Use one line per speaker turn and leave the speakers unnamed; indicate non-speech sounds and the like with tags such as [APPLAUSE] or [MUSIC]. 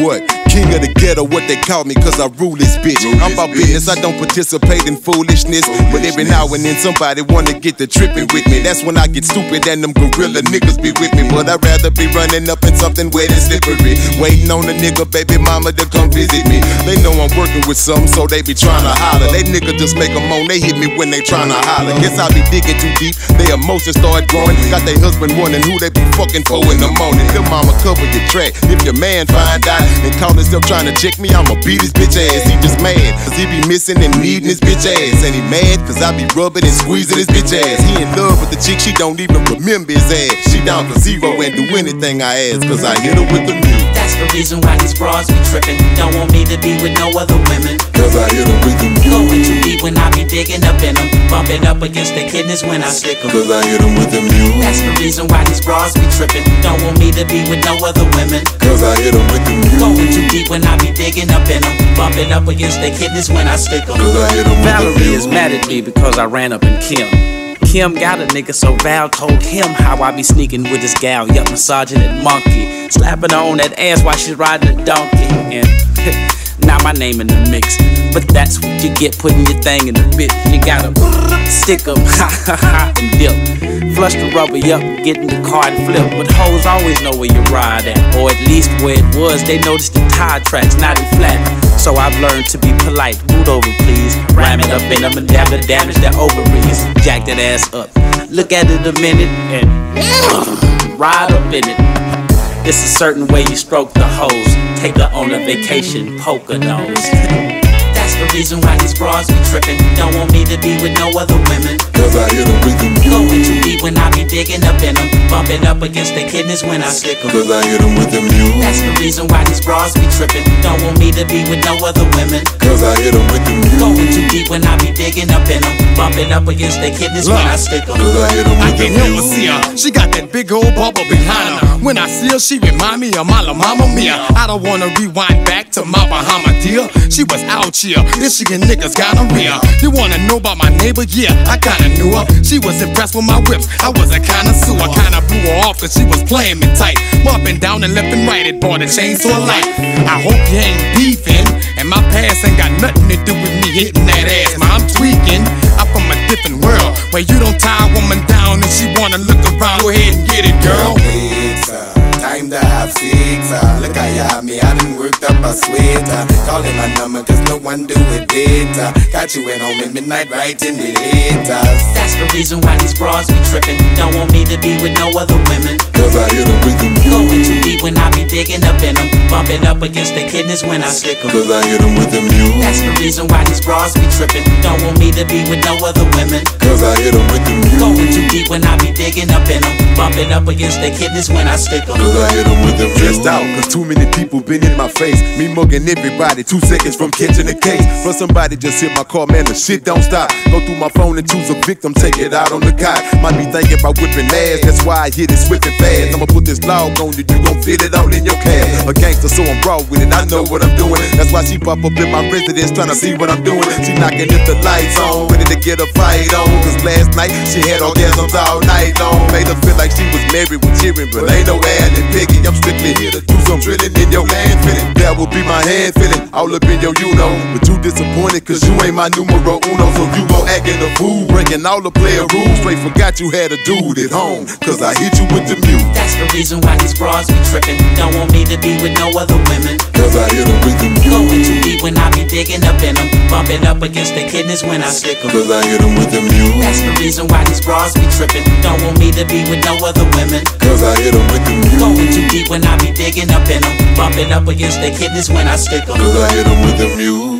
What? King of the ghetto, what they call me, cause I rule this bitch. I'm about business, I don't participate in foolishness. But every now and then somebody wanna get the tripping with me. That's when I get stupid and them gorilla niggas be with me. But I'd rather be running up in something wet and slippery. Waiting on a nigga, baby mama, to come visit me. They know I'm working with some, so they be trying to holler. They nigga just make a moan, they hit me when they trying to holler. Guess I be digging too deep, their emotions start growing. Got their husband wondering who they be fucking for in the morning. Little mama cover your track. If your man find out and call himself trying to check me, I'ma beat his bitch ass. He just mad, cause he be missing and needing his bitch ass. And he mad, cause I be rubbing and squeezing his bitch ass. He in love with the chick, she don't even remember his ass. She down for Z-Ro and do anything I ask, cause I hit her with the mule.
That's the reason why these bras be tripping. Don't want me to be with no other women.
Cause I hit her with the
Going too deep when I be digging up in them. Bumping up against the kidneys when I stick 'em.
Cause I hit him with the mule.
That's the reason why these bras be tripping. Don't want me to be with no other women.
Cause I hit him with the mule.
Going too deep when I be digging up in them. Bumping up against the kidneys when I stick 'em.
Cause I hit him with the
Valerie is mad at me because I ran up in Kim. Kim got a nigga, so Val told him how I be sneaking with this gal, yup, massaging that monkey, slapping her on that ass while she's riding a donkey. And [LAUGHS] now my name in the mix, but that's what you get putting your thing in the bit. You gotta stick 'em, [LAUGHS] ha ha ha, and dip. Flush the rubber up, get in the car and flip. But hoes always know where you ride at, or at least where it was. They noticed the tire tracks, not in flat. So I've learned to be polite. Move over, please. Ram it up in the damage their ovaries. Jack that ass up. Look at it a minute and [LAUGHS] ride up in it. It's a certain way you stroke the hose. Take her on a vacation, poker nose.
That's the reason why these bras be tripping. Don't want me to be with no other women.
Cause I hit him with the
Going
mule.
too deep when I be digging up in them. Bumping up against the kidneys when I stick 'em.
Cause I hit him with the mule.
That's the reason why these bras be tripping. Don't want me to be with no other women.
Cause I hit him with the mule.
Going too deep when I be digging up in them. Bumping up against the kidneys when I stick 'em.
Cause I hit him
I
with the
can't help but
mule.
see her. She got that big old bubble behind her. When I see her, she remind me of my la mama mia. I don't wanna rewind back my Bahama dear. She was out here, Michigan niggas got real. You wanna know about my neighbor? Yeah, I kinda knew her. She was impressed with my whips. I was a connoisseur. I kinda blew her off cause she was playing me tight. Up and down and left and right, it brought a her life. I hope you ain't beefing. And my past ain't got nothing to do with me hitting that ass. Man, I'm tweaking. I'm from a different world where you don't tie a woman down and she wanna look around. Go ahead and get it, girl.
Uh, to have sex. Uh, look, I have me, I done worked up a sweat. Uh, calling my number, cause no one do it better. Got you at home at midnight, in the letters.
That's the reason why these bras be tripping. Don't want me to be with no other women.
Cause I hit him with the
Going too deep when I be digging up in them. Bumping up against the kidneys when I stick 'em.
Cause I hit him with the mule.
That's the reason why these bras be tripping. Don't want me to be with no other women.
Cause I hit him with the
Going too deep when I be digging up in them. Bumping up against the kidneys when I stick 'em.
Cause I hit him with the mule.
Stressed out, cause too many people been in my face. Me mugging everybody, two seconds from catching a case. For somebody just hit my car, man, the shit don't stop. Go through my phone and choose a victim, take it out on the cot. Might be thinking about whipping ass, that's why I hit it swift and fast. I'ma put this log on you, you gon' feel it all in your cash. A gangster, so I'm with it, I know what I'm doing. That's why she pop up in my residence, to see what I'm doing. She knocking if the lights on, ready to get a fight on. Cause last night she had orgasms all night long. Made her feel like she was married with cheering, but ain't no and piggy. I'm strictly here to do some drilling in your land feeling. That will be my hand feeling, all up in your you know. But you disappointed cause you ain't my numero uno. So you gon' acting a fool, breaking all the player rules. Straight forgot you had a dude at home. Cause I hit you with the mule.
That's the reason why these bras be tripping. Don't want me to be with no other women.
Cause I hit him with the
Going
mule.
too deep when I be digging up in them. Bumping up against the kidneys when I stick 'em.
Cause I hit him with the mule.
That's the reason why these bras be tripping. Don't want me to be with no other women.
Cause I hit him with the
Going
mule.
too deep when I be digging up in them. Bumping up against the kidneys when I stick 'em.
Cause I hit him with the mule.